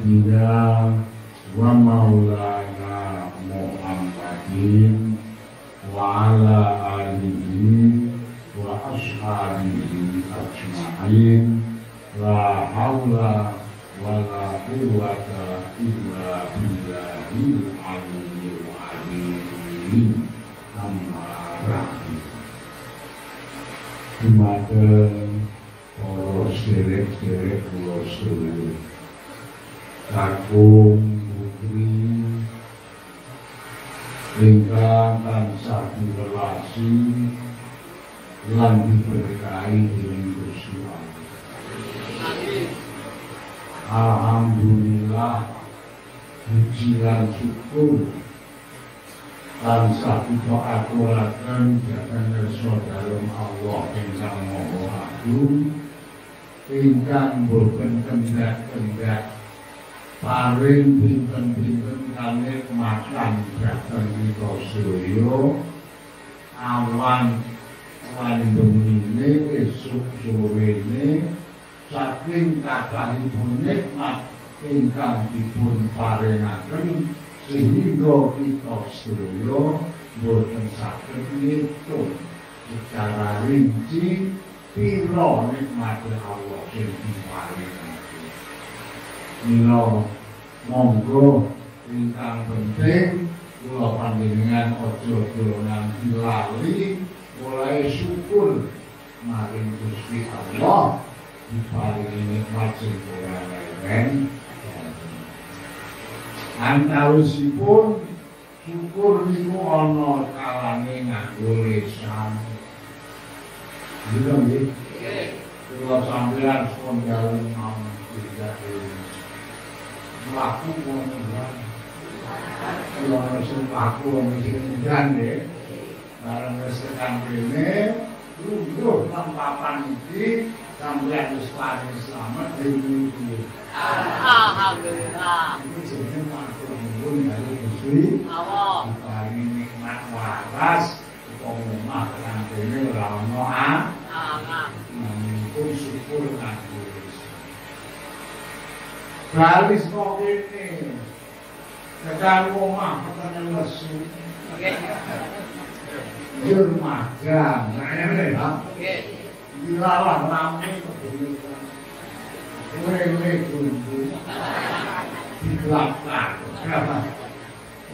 Sayyidina wa Maulana Muhammadin wa ala alihi wa ashabihi ajma'in. La haula wa la quwwata illa billahi alim alim amma rahim Dumateng para sirik-sirik pulau Agung Putri ingkang tansah diwelasi lan diberkahi dening Gusti Alhamdulillah puji lan syukur tansah kita aturaken dhateng Allah ingkang Maha Agung ingkang boten paring pinten-pinten kangge makan dhateng kita sedaya awan lan bumine esuk sorene saking kathahipun nikmat ingkang dipun paringaken sehingga kita sedaya boten saged ngitung secara rinci pira nikmat Allah sing diparingi. Mila monggo ingkang penting kula panjenengan aja dolanan lali mulai syukur maring Gusti Allah diparingi nikmat sing kula lan antawisipun syukur niku ana kalane nganggo lisan Bilang ya, kalau sambilan sekolah jalan sama kita. laku wong ngendran. Kula nesen laku wong ngendran ya. Bareng wis tekan kene, lungguh nang papan iki sampeyan wis paling slamet ing iki. Alhamdulillah. Iki jeneng aku ngendran iki. Awo. Paling nikmat waras wong mah kan dene ra ono. Ah. Amin. Mungkin syukur kan. Travel is not eating. The time will mark the numbers. Jur magang, nah ini ya. Dilawan rame kebuyutan.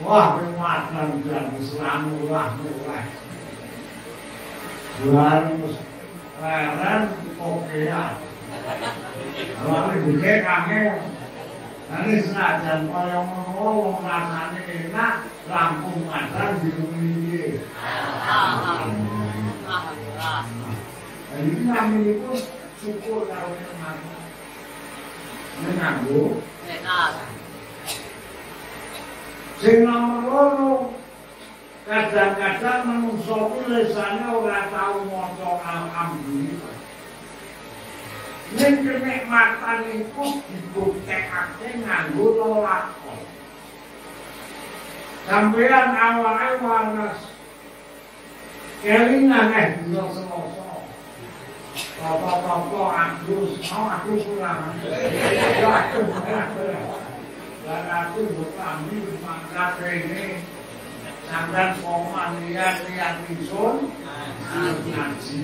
Wah, kemakan dan Islam murah-murah. Jualan oke ya, Kalau ini kangen, Nanti senajan kaya mengolo rasane enak, rampung mantan di bumi ini. Alhamdulillah. Jadi kami itu syukur karo teman. Menang bu. Sing nomor loro kadang-kadang menungso ku lesane ora tau maca alhamdulillah. Yang kenikmatan itu dibuktikan nganggu lelaku. Sampaian awalnya waras. Kelingan eh, bila selosok. Bapak-bapak agus, oh agus ulang. Dan aku bertambi di mangga kene, sampean koma lihat lihat di ngaji.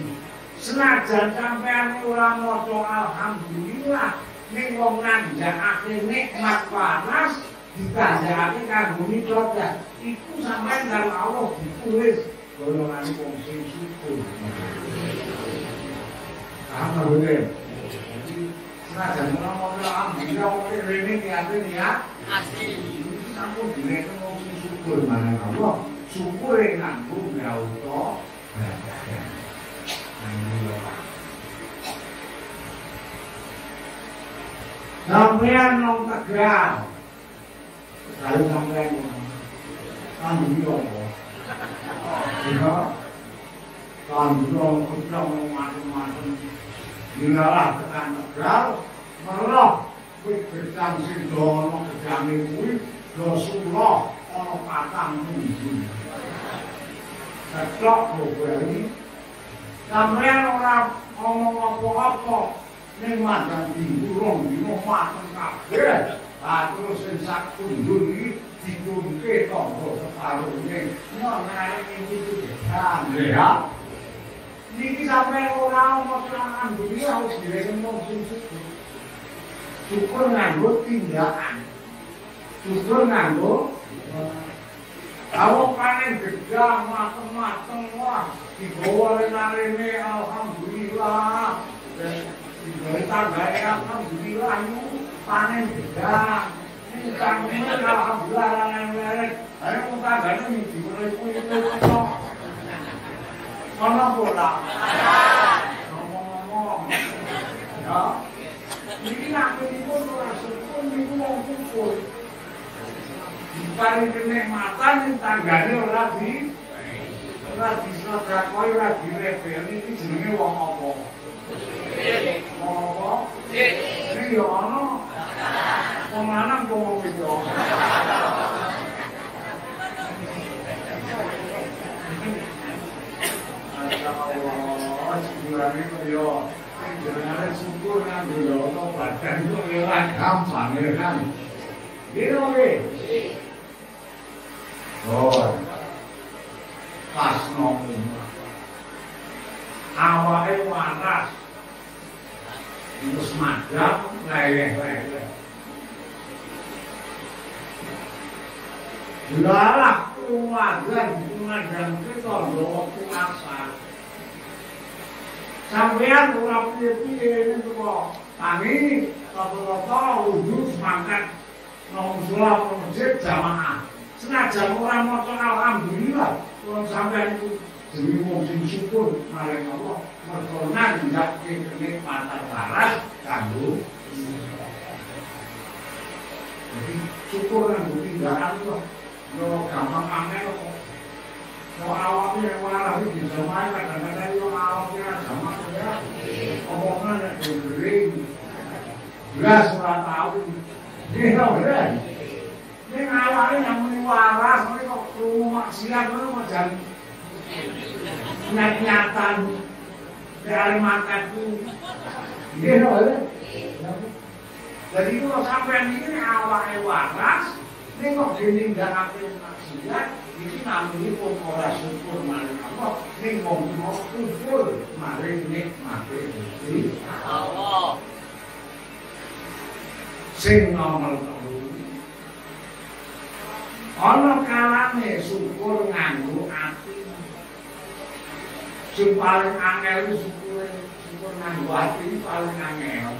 senajan sampean ora maca alhamdulillah ning wong nandang nikmat panas dibanjarake kanggo nitroda iku sampean karo Allah ditulis. Golongan wong sing syukur. Apa bener senajan ora maca alhamdulillah oke rene iki ati ya? Asli sampun dinek wong sing syukur marang Allah. Syukur e nganggo ngrauto Thank. Sampeyan nang tegal. Kalau sampeyan kan yo. Iya. Kan yo kudu masuk-masuk. Dinalah tekan tegal, merah kuwi gedang sing dono gedange kuwi do sulo ana patang mundi. Tak kok Sampeyan ora ngomong apa-apa ning mandan diurung dino mateng kabeh. Ah terus sing sak kundur iki dikunke tangga separone. Ngono iki iki ya. Niki sampe ora ono serangan bumi harus direkno sing Syukur nganggo tindakan. Syukur nganggo Kalau panen gedang, mateng-mateng, wah, dibawa rene alhamdulillah. Dibawa tanggai, alhamdulillah, itu panen gedang. Ini kami, alhamdulillah, lain-lain. Ayo, mau tangganya, ini dimulai kuih, itu, itu. Mana bola? Ngomong-ngomong. Ya. Ini nak pun rasa pun, ini mau kumpul. Paling kenikmatan yang tangganya ora di ora di sedekah ora di rebel iki jenenge wong apa? Apa? Yo ana. Wong lanang wong wedok Allah, dulu, badan itu lewat gampang ya kan. Gitu, oke? Oh, pas ngomong. Awalnya waras. Terus madam, leleh-leleh. Lalah keluarga pengajian kita bawa puasa. Sampean ora piye-piye niku kok. Tangi rata-rata wudhu semangat nang sholat masjid jamaah. Senajan ora maca alhamdulillah wong sampeyan iku demi wong sing syukur marang Allah mergo nandhake kenikmatan waras kanggo Jadi syukur nang tindakan kok yo gampang angel kok Yo awaknya yang waras iki bisa main kadang-kadang yo awaknya gampang ya omongan nek gering Belas ora tau. Iya, bener. Ini awalnya yang muni waras, ini kok kerungu maksiat, ini kok jadi nyat-nyatan dari makan itu. Iya, ya. Jadi itu sampai ini awalnya waras, ini kok dinindakake maksiat, ini namanya pun ora syukur maring Allah, ini ngomong kufur maring nikmate Gusti Allah. Sing nomor ana kalane syukur nganggo ati. Sing paling angel syukur syukur nganggo ati paling angel.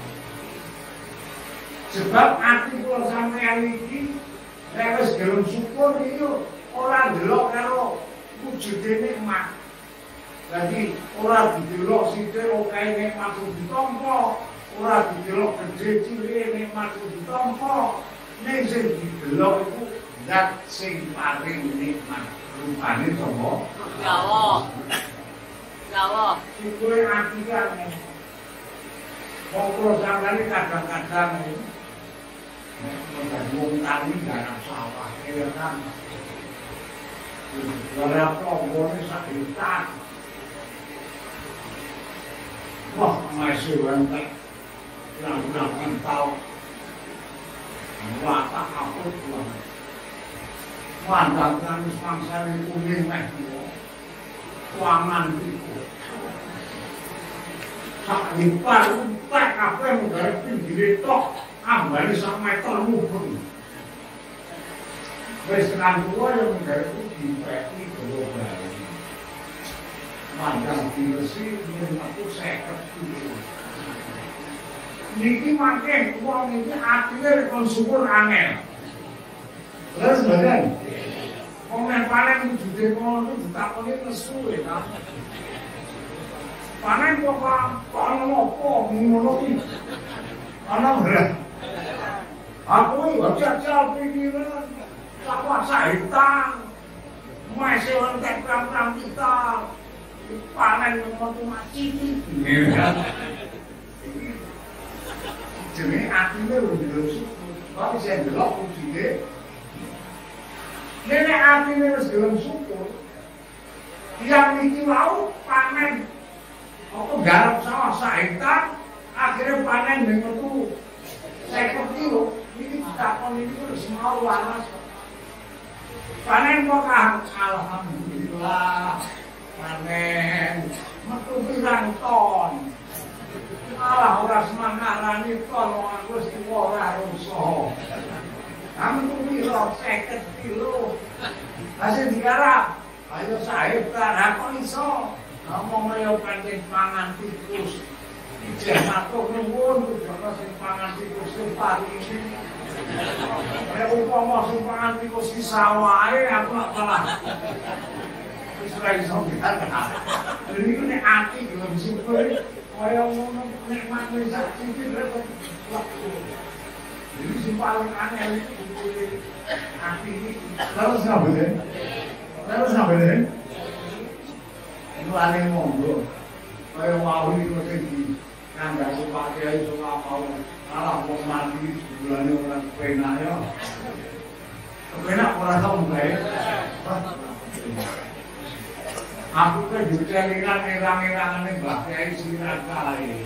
Sebab ati kula sampeyan iki nek wis gelem syukur iki ora ndelok karo wujude nikmat. Jadi ora didelok sithik oke nikmat ditampa, ora didelok gedhe cilik nikmat ditampa, ning sing didelok iku zat sing paling nikmat rupane sapa Allah Allah sikule ati kan sampeyan kadang-kadang Nek wong tani garap sawah, ya kan. Sak hektar. Wah, masih banyak. Yang udah kental. Wah, tak kaput banget. Mandangkan mangsa ini kuning meh kuangan itu sak lipat utek apa yang menggarap pinggir itu ambali sak meter mubeng wis tenan tua yang menggarap itu dipeki global mandang diresi ingin aku seket itu Niki makin uang ini akhirnya konsumer angel. Terus badan. Wong nek panen wujude tak ditakoni nesu ya ta. Panen kok kok ngopo ngono ki. Ana berat. Aku iki jajal pikiran tak kuasa hitam. Masih entek pram-pram kita. Panen ngono mati iki. Jadi, atine lho lho. tapi saya ndelok wujudé Ini artinya harus belum syukur. Yang ini mau panen. Apa garap sawah sahita. Akhirnya panen dengan itu. Saya kecil. Ini takon ini harus mau waras. Panen kok Alhamdulillah. Panen. Metu pirang ton. Alah ora semangarani ton wong aku ora rusuh. Kamu piro 50 kilo. Hasil digarap. Ayo sahib kan aku iso. Ngomong ayo pancen pangan tikus. Ijeh matur nuwun kudune sing pangan tikus sing pari iki. Nek umpama sing pangan tikus di sawah aku gak kalah. Wis ora iso digarap. Jadi ku nek ati gelem syukur kaya ngono nikmat wis sak siji repot. Jadi sing paling aneh itu ati ini. Terus ngapain? Terus ngapain? Itu aneh monggo. Kaya mau itu sing kandhane Pak Kiai suka mau malah mau mati bulannya orang penak ya. Penak ora tau bae. Aku kan juga lihat erang-erang ini Mbak Kiai sirat kali.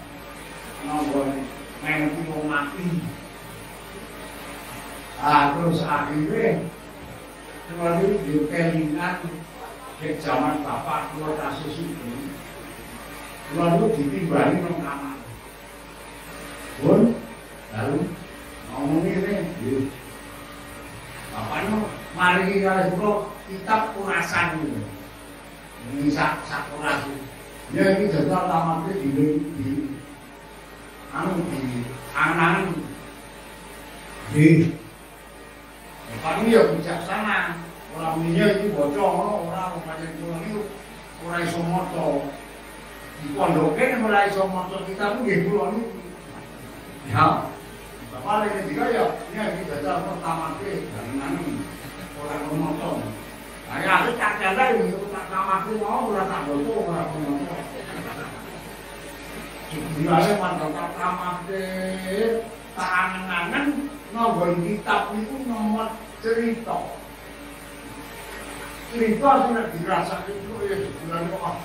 Nampak main mau mati. Ah, terus akhirnya kalau itu kelingan ke zaman bapak keluar kasus itu lalu ditimbali nang kamar. Pun lalu ngomong ini yuk bapaknya mari kita sebelum kitab kurasan itu ini sak sak kurasi ya ini jadwal tamatnya di di anu anan nggih paling ya bijaksana ora mene itu bocah orang ora rupane kuwi ora iso maca di pondoke mulai iso kita pun nggih kula itu ya. Bapak lagi ketika ya ya iki dadi pertama ke jangan anu. ora maca Ayo aku tak jalan, ya, tak kamar mau, ora tak. Mantap pertama ke tak angen-angen nongol kitab itu nomor cerita. Cerita sudah dirasa itu ya sebenarnya oh,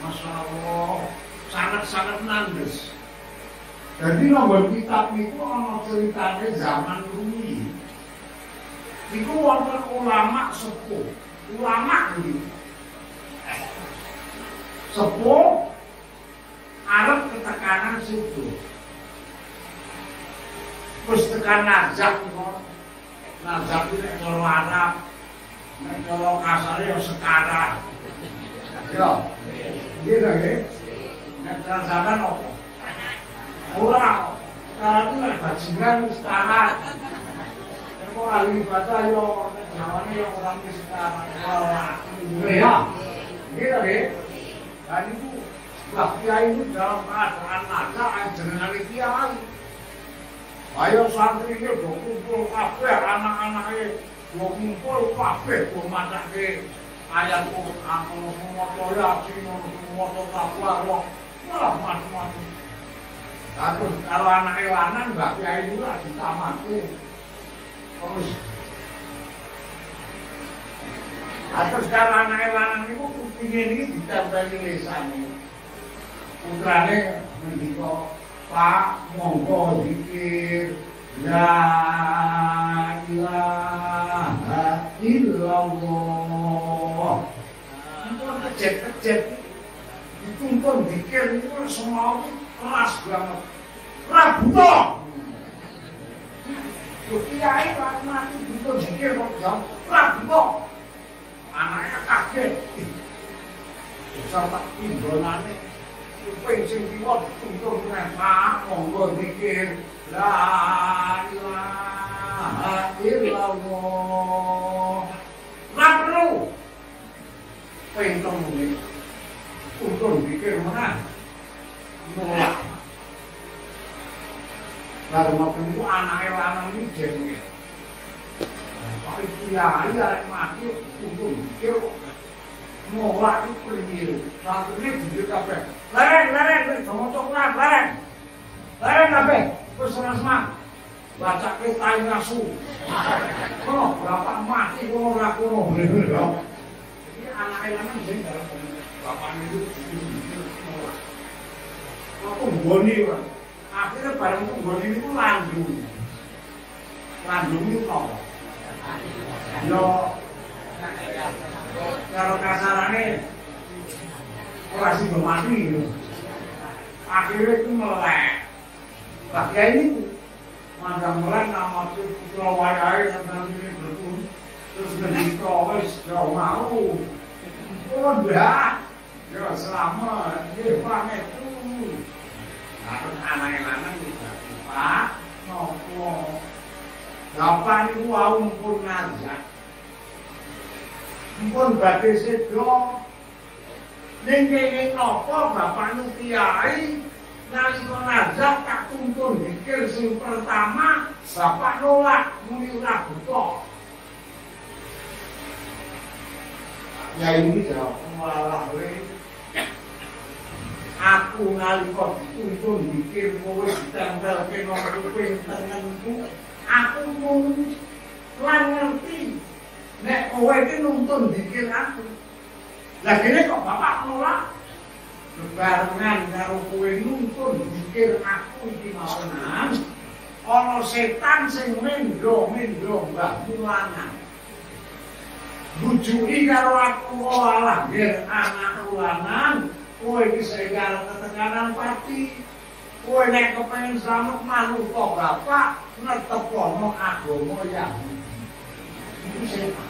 Masya Allah sangat-sangat nandes jadi nomor kitab itu nomor ceritanya zaman dulu itu wonten ulama sepuh. Ulama ini sepuh Arab ketekanan situ Terus tekan nazak Nazak itu kalau Arab Kalau kasarnya yang sekarang. Ya. Gitu ya Nek transakan apa? Orang Sekarang itu nek bajingan sekarang Kalau ahli ibadah ya yang orang sekarang Ya Gitu ya Dan itu Lah kiai itu dalam keadaan nazak Jenengan kiai Ayo santri ini kumpul kabeh anak-anake do kumpul kabeh do macake ayat Quran ono semua yasin ono semua takwa malah macam-macam. Terus kalau anak lanang mbak kiai juga ditamati terus Terus kalau anak lanang itu kupingnya ini ditempeli lisannya. Putrane mendiko Pak monggo zikir La ilaha illallah Itu kejet-kejet Dituntun zikir itu semua keras banget Rabuto. Kiai kok mati butuh zikir kok jam Rabuto. Anaknya kaget. Bisa tak vệ sinh kỹ thuật chúng tôi là phá của người thì kia. Là là illallah lalu perintah ini untuk dipikir mana nolak lalu maupun itu anak anak ini jengkel tapi kiai yang mati untuk dipikir nolak itu pergi. Lalu ini jujur kabeh. Lereng, lereng, sama coklat, lereng. Lereng kabeh. Terus semas baca kita ngasu. Oh, bapak mati kono ora kono. Jadi anak lanang jadi dalam bapak itu aku goni. Akhirnya barang itu goni itu landung. Landung itu apa? Yo kalau kasarannya orang sih mati gitu. Akhirnya itu melek. Lah ya ini mandang melek nama itu putra wayai tentang ini berpun terus ngendika wis jauh mau. Oh ndak. Ya selamat. Ya pamit. Terus anak lanang juga Pak, nopo. Bapak niku wau mumpun ngajak. Mumpun badhe sedo. Ning kene napa bapak niku kiai nalika ngajak tak tuntun mikir sing pertama bapak nolak muni ora buta. Ya ini jawab malah aku nalika dituntun mikir kowe ditempelke nang kuping tengenku aku mung lan ngerti nek kowe iki nuntun mikir aku. Lah kene kok bapak nolak? Bebarengan karo kowe nuntun mikir aku iki maunan ana setan sing mendo-mendo mbah mulangan bujuki karo aku alah yen anak ulangan kowe iki segala ketekanan pati. Kowe nek kepengin slamet manut kok bapak netepono agama yang itu setan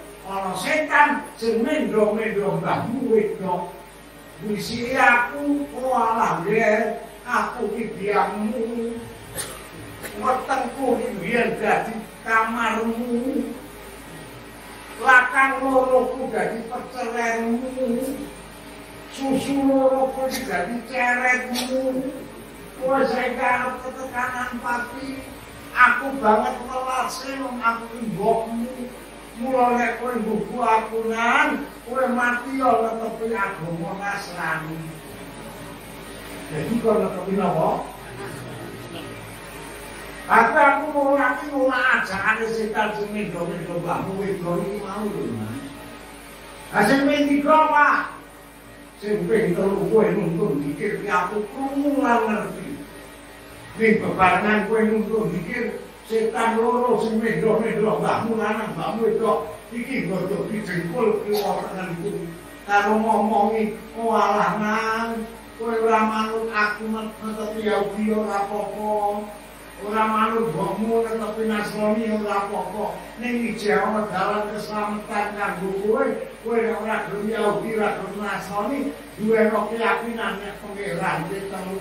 ana setan sing mendho-mendho mbahmu wedok Wisi aku walah ger aku ki biangmu. Wetengku ki biyen dadi kamarmu. Lakang loroku dadi percerenmu susu loroku dadi ceretmu. Kowe segala ketekanan pati aku banget welase wong aku mbokmu mula nek kowe mbuku aku nan kowe mati yo netepi agama Nasrani jadi kok netepi napa Aku aku mau lagi mau aja ada setan sing mendo mendo mbahmu wedo iki mau lho. Hasil Pak. Sing ping telu kowe nuntun dikir aku krungu lan ngerti. Ning bebarengan kowe nuntun dikir setan loro sing mendo mbahmu lanang mbahmu wedo iki godhog dijengkul kiwa tengenku. Karo ngomongi walah nang kowe ora manut aku netepi ya ora apa-apa. ora manut bokmu tetapi nasrani ora apa-apa. Ning iki ana dalan keselamatan kanggo kowe kowe ora gelem Yahudi ora gelem nasrani duwe keyakinan nek pangeran telu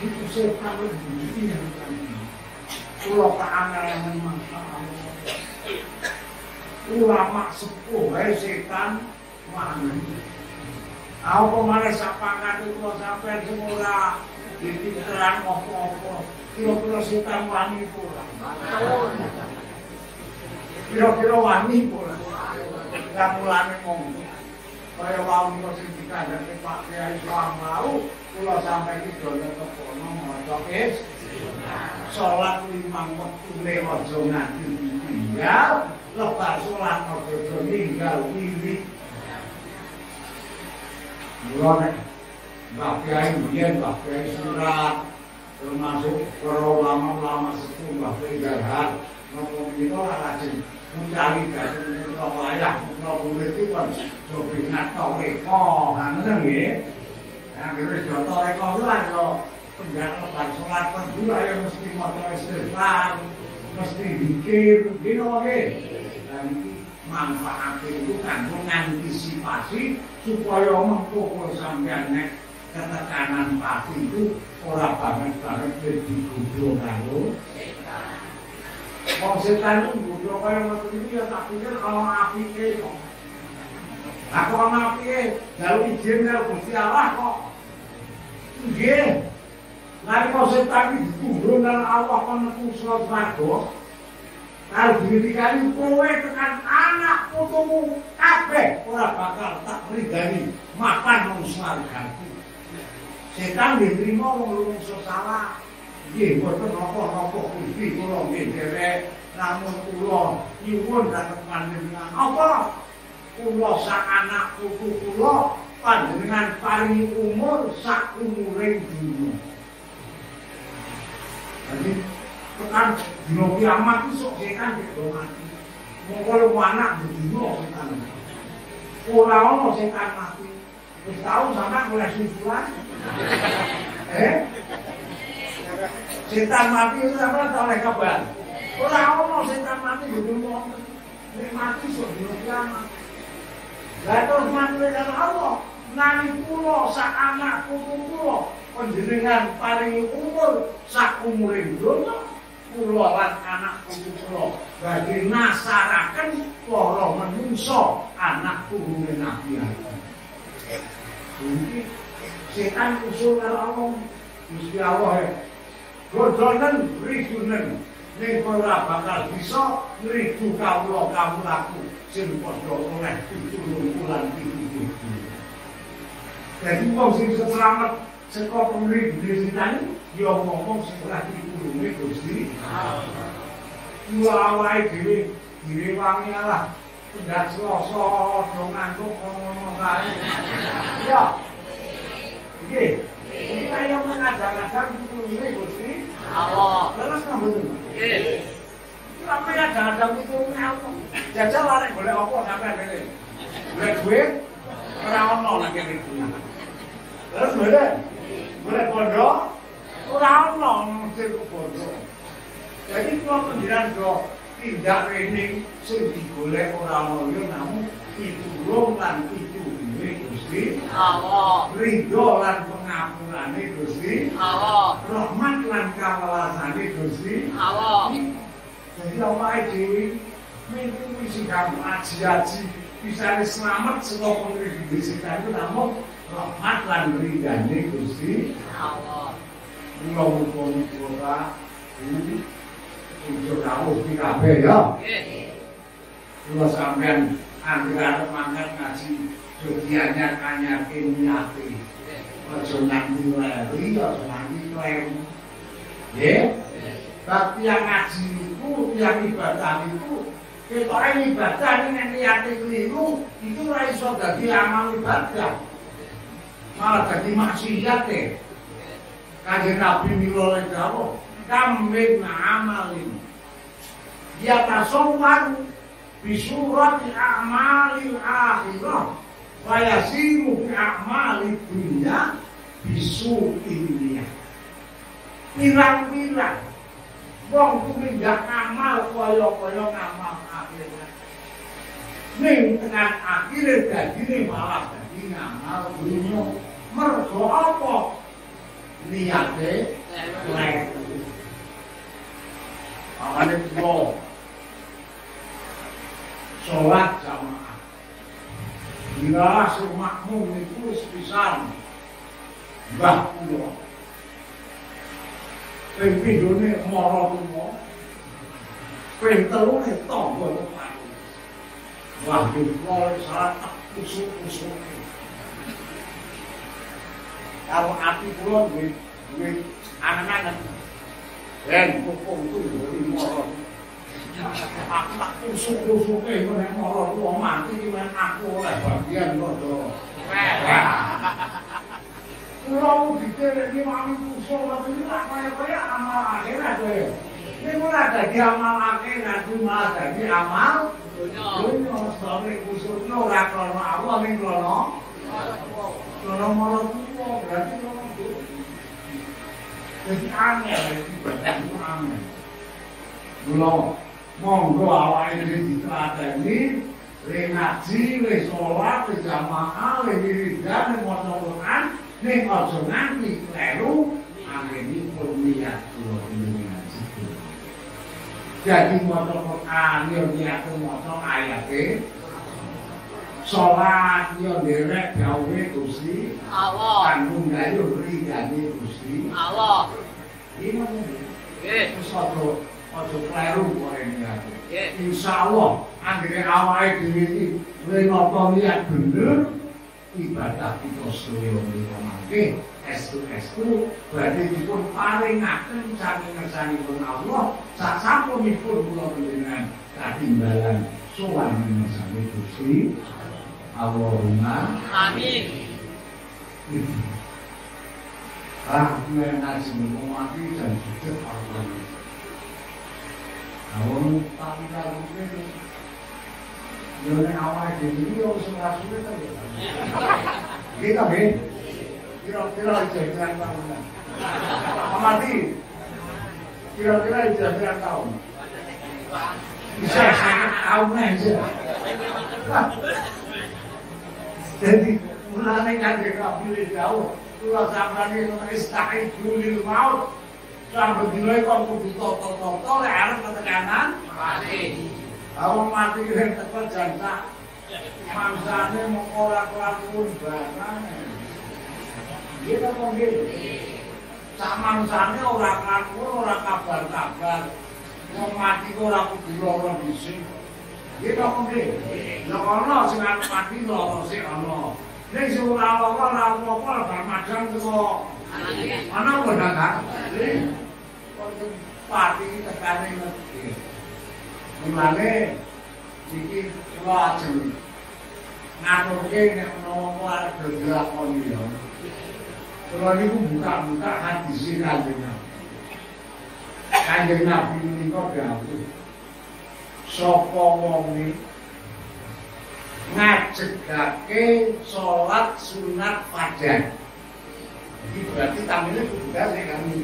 itu setan iki yang Kulo kaangan yang memang ulama sepuh wae setan mana Aku kemarin sapangan itu sampai semula Jadi terang apa-apa. Kira-kira setan wani pula. Kira-kira wani pula. Gak mulane ngomong. kaya niku sing dikandhani Pak Kiai Soang mau kula sampai iki donya kepono maca is salat limang wektu aja nganti tinggal lebar salat aja ninggal wiwit Mula nek Mbak Kiai biyen Mbak Kiai surat termasuk para ulama-ulama sepuh Mbak Kiai nopo menika lajeng mencari dhateng menika wayah menika murid iki kan cobi ngato reko ngoten nggih. Nah, kuwi kan ya mesti istighfar, mesti zikir, dino nggih. Dan manfaat itu kan mengantisipasi supaya mengkukul sampean nek ketekanan pati itu ora banget banget jadi gudul karo Wong setan itu gudul kaya iki ya tak pikir kalau apike kok. Aku ana apike, lalu izin karo Allah kok. Nggih. Kok setan iki gudul nang Allah kon kuswa swarga. Kalau didikan kowe tekan anak putumu kabeh ora bakal tak ridani makan nang swargaku. Setan diterima wong lumangsa salah. Nggih, mboten napa-napa Gusti kula nggih dherek namun kula nyuwun dhateng panjenengan. Apa? Kula sak anak putu kula panjenengan paringi umur sak umure dunya. Jadi tekan dino kiamat itu sok setan gitu mati. Mau kalau anak berdino setan. Orang ono setan mati. Terus tahu sama oleh susulan. Eh? Setan mati itu apa tahu oleh kabar? Orang ono setan mati berdino. Ini mati sok dino kiamat. Lah terus dengan Allah. Nani pulo sak anak putu pulo panjenengan paringi umur sak umuring donya kula lan anak kula badhe nasaraken para manungsa anak turune Nabi. Iki setan usul karo Allah. Gusti Allah ya. Godonen ridunen ning ora bakal bisa ngridu kawula kawulaku sing padha oleh pitulung bulan iki. Jadi wong sing selamat saka pemilik di sini ya ngomong sing ora ditulungi Gusti. Kula awake dhewe direwangi Allah. Pendak selasa do ngantuk ngono kae. Ya. Nggih. Iki kaya mengajar-ajar ditulungi Gusti. Allah. Terus nambah. Nggih. Sampai ada-ada ditulungi apa? Jajal arek golek apa sampean kene. Golek duit ora ono lagi itu. Terus boleh? Boleh pondok? Ora ono mesti ku pondok. Jadi kalau penjiran do tindak ini sing digolek ora ono yo namun itu rum lan itu duwe Gusti. Allah. Ridho lan pengapurane Gusti. Allah. Rahmat lan kawelasane Gusti. Allah. Jadi awake dhewe mimpi wis kamu aji-aji bisa selamat saka pemilik desa itu namun rahmat lan ridane Gusti Allah. Kula mugi kula Ujo rawuh iki kabeh ya. Kula sampean anggar mangan ngaji Jogianya kanyakin nyati. Ojo nanti lari, ojo nanti yang ngaji itu, yang ibadah itu, kita ibadah ini yang niat keliru, itu raiso dadi amal ibadah. Malah dadi maksiat ya. Kanjeng Nabi mila dawuh, "Kamin amalin." Ya tasawwar bisurati a'malil akhirah wa yasiru bi a'malid dunya bisu'in niyah. Pirang-pirang wong tumindak amal kaya-kaya ngamal akhirat. Ning tekan akhire dadine malah dadi ngamal dunya. Mergo apa? Niate lek. Awale kula sholat jamaah. Bila makmum itu sepisan Mbah kula. Ping pindhone mara tuwa. Ping telune tangga tepan. Wah, kula salat kusuk-kusuk. Kalau ati kula duwe duwe anak-anak. Ben kupung tuh dari moro. Aku tak kusuk-kusuke iku nek moro tuwa mati men aku oleh bagian rodo. Kula diterek iki mami kusuk tapi tak kaya-kaya amal akhirat kowe. Ini ora dadi amal akhirat, malah dadi amal dunya. Sebab kusuknya ora krana Allah ning krana Kalau malah tua, berarti orang tua. Jadi aneh, jadi aneh. Belum, monggo awak ini ditrateni, le ngaji, le sholat, le jamaah, le wiridan, le moco Quran, le ojo nganti kleru, ini pun niat kula ini ngaji. Jadi moco Quran, yo niat moco ayatnya, salat yo nderek gawe Gusti Allah. kanggo gawe ridane Gusti Allah. iki ngono Nggih. wis aja aja kleru kore niat Nggih. insyaallah anggere awake dhewe iki napa niat bener ibadah kita sedaya menika mangke estu-estu berarti dipun paringaken saking ngersanipun Allah sak sampunipun kula panjenengan katimbalan sowan menawi Gusti Allahumma amin. Rahmanan semua mati dan hidup Allah. Ya, awal tapi kalau ini. Jangan awal jadi ya semua sulit aja Kita be Kira-kira aja jangan tahu Amati. Kira-kira aja jangan tahu Bisa sangat tahu aja Jadi mulane kan kabeh jauh. Kula sampeyan iki istahid lil maut. Sampai dile kok kudu toto-toto lek arep ketekanan Mati. Awang mati yang tepat jangka Mangsane mau ora kelakuan barane Gitu kok gitu Sak mangsane ora kelakuan, ora kabar-kabar Mau mati kok ora kudu loro disik Gitu kok gitu Ya ono sing arep mati loro sik ono Nek sing ora loro ora apa-apa bar madang kok. Ana kok dadak Kok pati tekane ngerti Mulane iki kula ajeng ngaturke nek menawa arep dilakoni ya. Kula niku buka-buka hadis Kanjeng Nabi. Kanjeng Nabi menika dawuh saka wonge ngajegake sholat sunat fajar. Iki berarti tamene kudu nek kami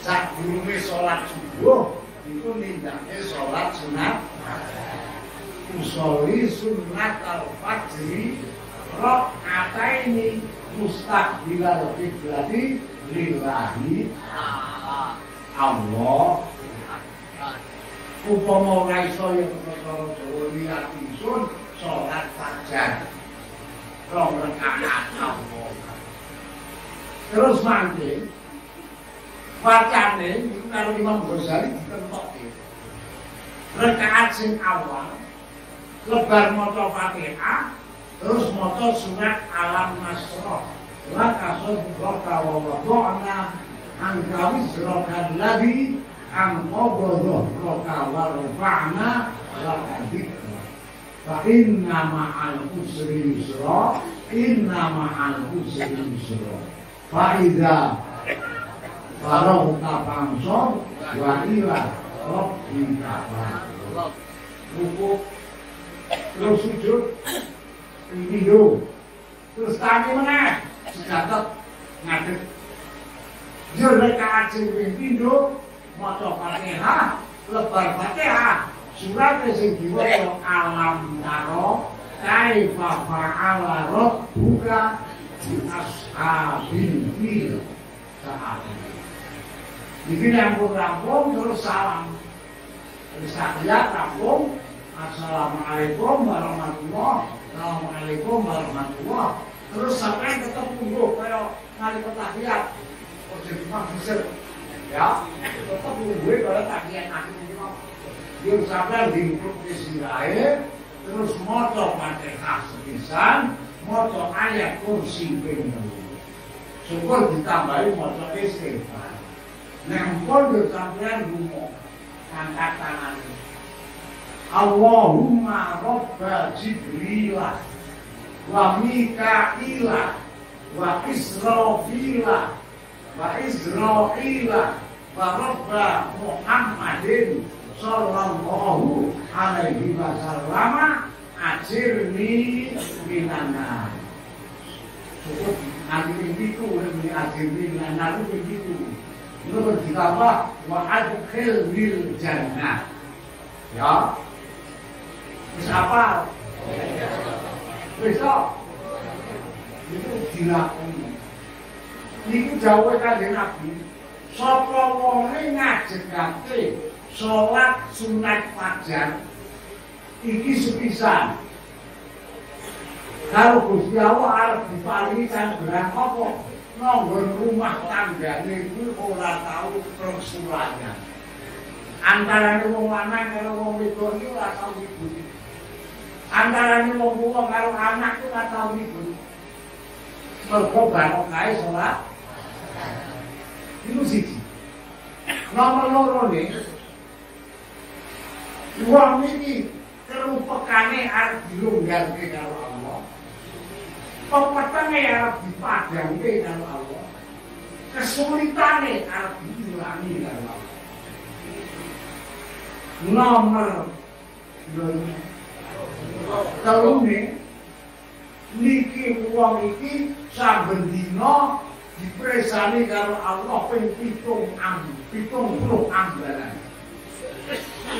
Saat sadurunge sholat subuh itu nindaknya sholat sunat usoli sunat al fajri rok kata ini mustaqbilal kiblati lillahi Allah Upama ora iso ya perkara Jawa niat isun salat fajar. Rong rakaat terus mangke bacane iku karo Imam Ghazali ditentokke rakaat sing awal lebar maca Fatihah terus maca surat Alam Nasrah. La kasud roka wa wada'na angkawi sirakan ladhi an qabadah roka wa rufa'na wa hadithna fa inna ma'al usri yusra inna ma'al usri yusra. Fa idha farau tafansor wa ila rabbi ta'ala buku terus sujud ini terus tanya mana sejatat ngadet Jurnal kacil mimpi dong, maca Fatihah lebar Fatihah surat sing diwaca alam taro kaifa fa'ala rabbuka bi ashabil fil saat ini Iki rampung-rampung terus salam. Terus tahiyat rampung. Assalamualaikum warahmatullah. Assalamualaikum warahmatullah. Terus sampai tetap tunggu kayak ngali tahiyat. Oh jadi mah. Ya, tetap pada oleh kajian aku Dia di diikuti silai, terus moto pakai khas moto ayat kursi penuh. Syukur ditambahi moto istighfar. Nampun ditambahin rumah, angkat tangan. Allahumma Rabba Jibrilah wa Mikailah wa Israfilah wa Israila Muhammadin sallallahu alaihi wasallam ajirni minana. Cukup nanti begitu, ini ajirni minana itu begitu. Itu ditambah wa adkhil bil jannah. Ya. Wis apa? Besok itu dilakoni. Niku jauh kanjeng Nabi. Sapa wonge ngajengake salat sunat fajar iki sepisan. Kalau Gusti Allah arep diparingi canggeran apa? Nonggon rumah tanggane itu ora tahu persulangan. Antara wong lanang karo wong wedok iki ora tau ribut. Antara wong tuwa karo anak itu ora tau ribut. Mergo barok kae salat. music. Nomor loro nih, uang ini kerupekane harus dilonggar ke dalam Allah. Pepetangnya harus dipadang ke dalam Allah. Kesulitannya harus dihilangi kalau Allah. Nomor loro kalau nih, niki uang ini saben dipresani karo Allah ping 7 am 70 ambalan.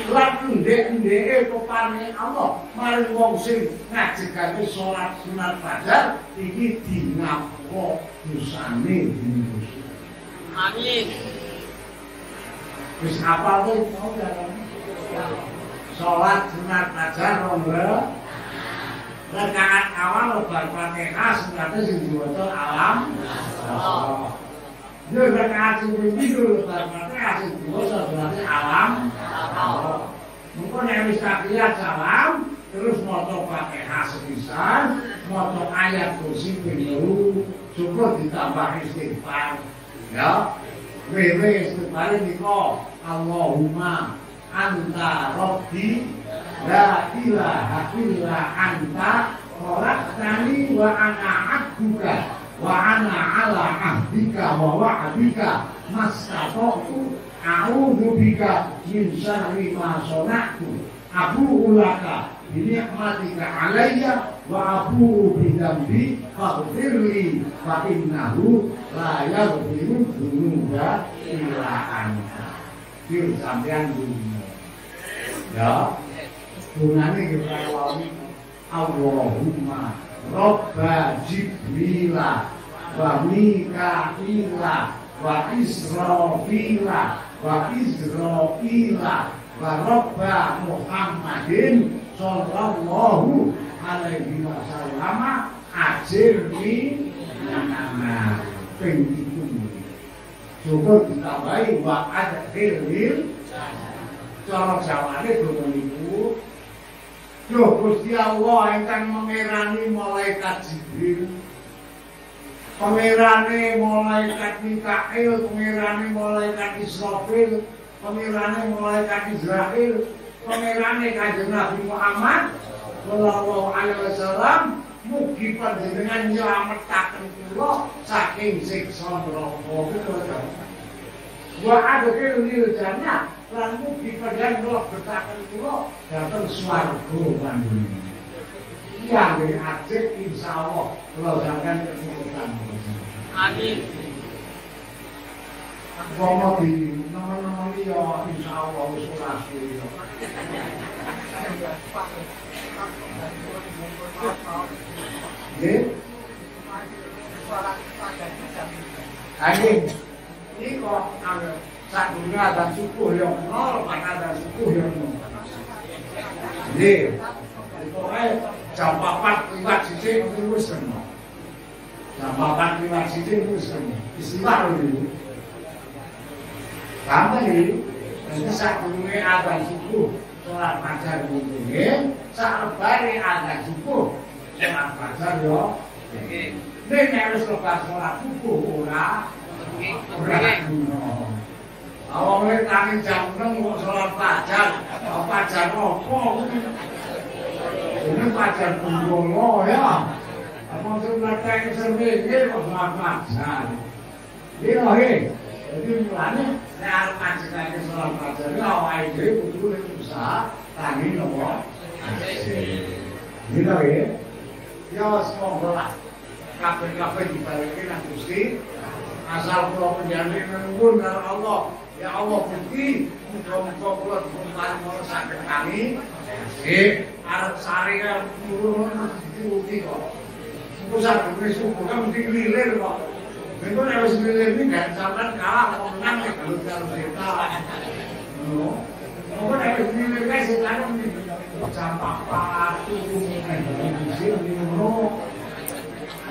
Lan ndek-ndeke pepane Allah maring wong sing ngajengake salat sunat fajar iki dinapura dosane dina Amin. Wis apa tuh mau? Sholat sunat fajar nomor rakaat awal bar Fatihah sunatnya sing diwaca alam. Dia berkasih itu berarti kasih dua sebenarnya alam. Mungkin yang bisa lihat salam, terus moto pakai hasil, bisa, moto ayat kursi penyuruh, cukup ditambah istighfar. Ya, wewe istighfar ini kok, Allahumma anta robbi la ilaha illa anta kolak tani wa ana abduka wa ana ala ahdika wa wa'dika mastata'tu a'udzu bika min syarri ma sana'tu. Abu ulaka bi ni'matika alayya wa abu bi dzambi faghfirli fa innahu la yaghfiru dzunuba illa anta. Yuk sampean dunia. Ya Gunanya kita lalu Allahumma Robba Jibrila Wa Mikaila Wa Israfila Wa Israfila Wa Robba Muhammadin Sallallahu alaihi wasallam Ajirni Nama Penghitung Coba ditambahi wa adkhilil cara jawane boten niku. Loh Gusti Allah ingkang mengerani malaikat Jibril. Pengerane malaikat Mikail, pengerane malaikat Israfil, pengerane malaikat Israel, pengerane Kanjeng Nabi Muhammad sallallahu alaihi wasallam mugi panjenengan nylametaken kula saking siksa neraka wa adkhil lil jannah lan mugi panjenengan mlebetaken kula dhateng swarga panjenengan iya nggih ajek insyaallah kula sampeyan kesulitan Amin. Wong di nomor-nomor liya insyaallah wis ora suwi Nggih. Ayo iki kok sakunya dan adzan yang nol pas dan subuh yang nol nggih pokoke jam 4 liwat sithik kuwi wis jam 4 liwat sithik wis seneng istilah lho ini, ini sakdurunge adzan subuh sholat fajar kuwi Sakbari ada adzan subuh pacar yo Nek nek lepas sholat subuh ora Awalnya tangi jam 6 kok sholat fajar, fajar apa? Ini fajar kumpul ya. Apa itu ngerti sendiri kok sholat fajar? Ini loh, Jadi mulanya, saya harus ngajikannya sholat fajar, ini awal ide, kudu ini usaha, tangi nopo. Ini loh ya. Ya, semoga lah. Kafe-kafe dibalikin yang gusti. asal kula panjenengan nembun karo Allah. Ya Allah Gusti muga-muga kula dipunparing marang saged kami. Nggih arep saringan turun bukti kok. Pusat wis kan mesti lilir kok. Itu yang harus lilir ini gak kalah menang ya kalau kita cerita. Mungkin nek harus lilir kae setan ini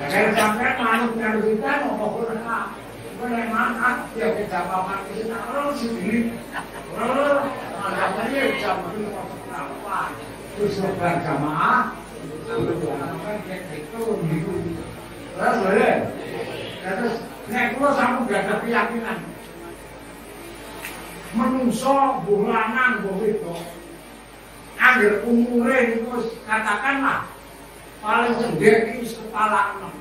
Sampai-sampai, manut Preman ya tidak apa-apa kita orang umure katakanlah paling sendiri kepala enam.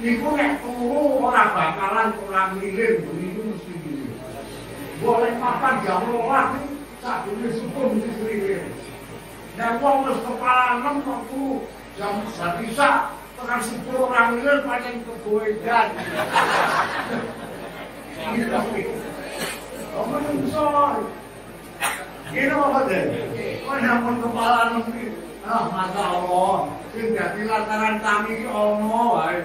Niku nek turu ora bakalan kurang milir niku mesti milir. Boleh papan jam 12 sak dene subuh mesti milir. Nek wong wis kepala enam kok jam bisa tekan sepuluh orang miliar paling kegoedan. Kamu nungsor. Ini apa deh? Kau nyampun kepala nanti. Ah, masa Allah. Ini jadi lantaran kami Allah.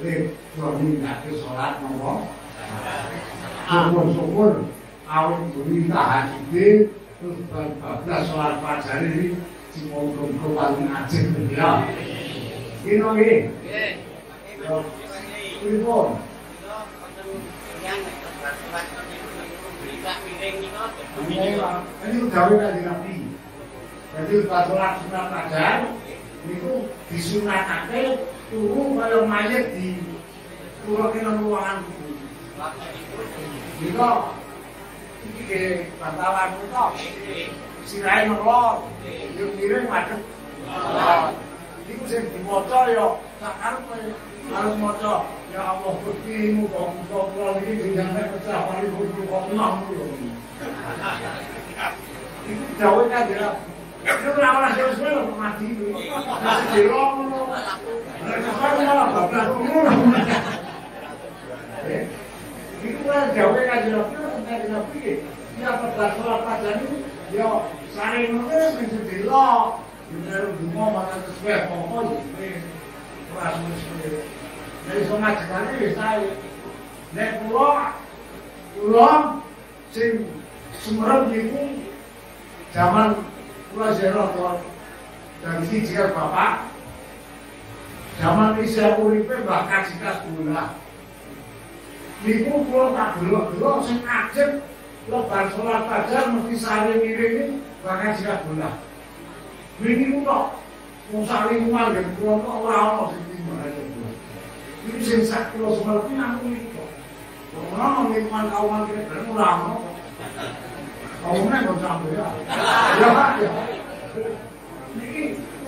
Sholat Syukur-syukur Awin bumi Terus bablas sholat fajar ini Cimodong-dong paling ajib ya Ini ini Ini pun Ini gawe di nabi Jadi setelah sholat fajar Itu disunatake turu kaya mayat di turuke nang ruangan. Itu iki ke bantalan itu. Sirahe ngelor, yo miring madhep. Iku sing diwaca ya karepe harus maca ya Allah muga-muga kula iki jenenge pecah kali kudu kok nang lho. Iku dawe kan ya. Itu ora ora sing wis mati. Masih dirong ngono. Itu kan jauh kan jauh, kan jauh piye. Ya pedas salat pajan itu ya sare ngono wis delok. Bener dungo makan sesuai pokoke wis. Ora. Dari somat sekali wis sae. Nek kula kula sing sumerep zaman kula ziarah kok dari jika bapak Zaman isih uripe bakal sikas gumlah. Niku kula tak delok-delok sing ajeng lebar salat aja mesti sare miring bakal sikas gumlah. Wingi ku tok wong sare manggen kula kok ora ono sing timbang. Iki sing sak kula semerti aku niku. Ora ono lingkungan kawan kene bareng ora ono. Kok. Ya Pak. Ya. Niki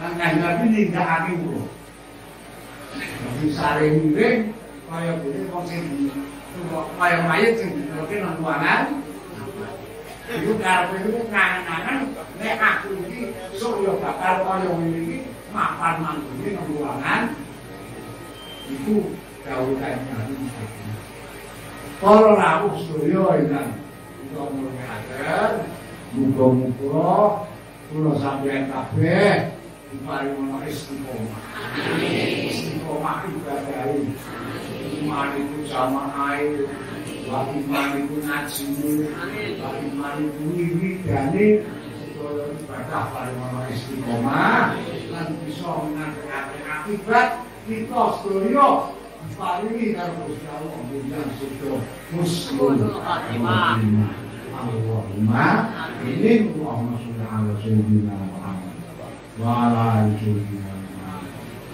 Kan Nabi nindakake kulo. Nabi sare miring kaya gini kok sing kaya mayit sing didoke nang ruangan. Iku karepe iku ngangen-ngangen nek aku iki yo bakal kaya ngene iki mapan manggone nang ruangan. Iku gaul Nabi. Para rawuh sedaya ingkang muga-muga muga-muga kula sampeyan kabeh diparingono istiqomah. Istiqomah ibadah iman itu sama air, lagi iman itu ngaji, lagi iman itu wiridane sedaya ibadah paringono istiqomah lan bisa menangkake akibat kita sedaya paringi karo Gusti Allah mbuyan sudo muslim Allahumma ini Allahumma sholli ala وعلى آله وصحبه أجمعين.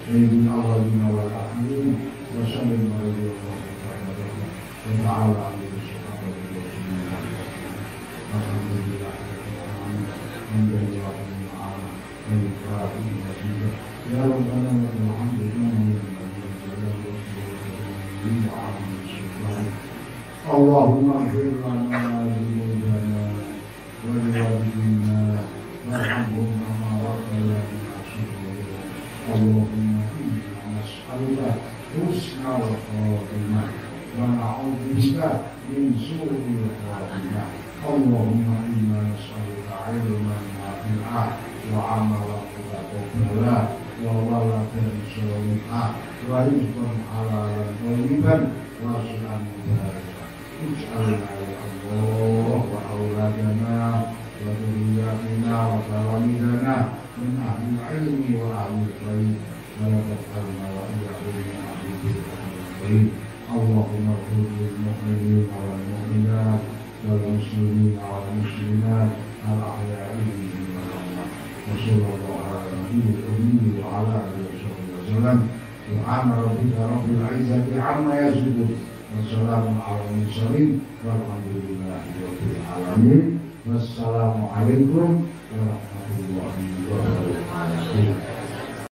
سيد الأولين والآخرين وسلم رضي الله تعالى وتعالى عليه الصحابة والرسول الحمد لله رب العالمين. الحمد الله رب العالمين. ملك العالمين يا ربنا لك الحمد كما اللهم اغفر لنا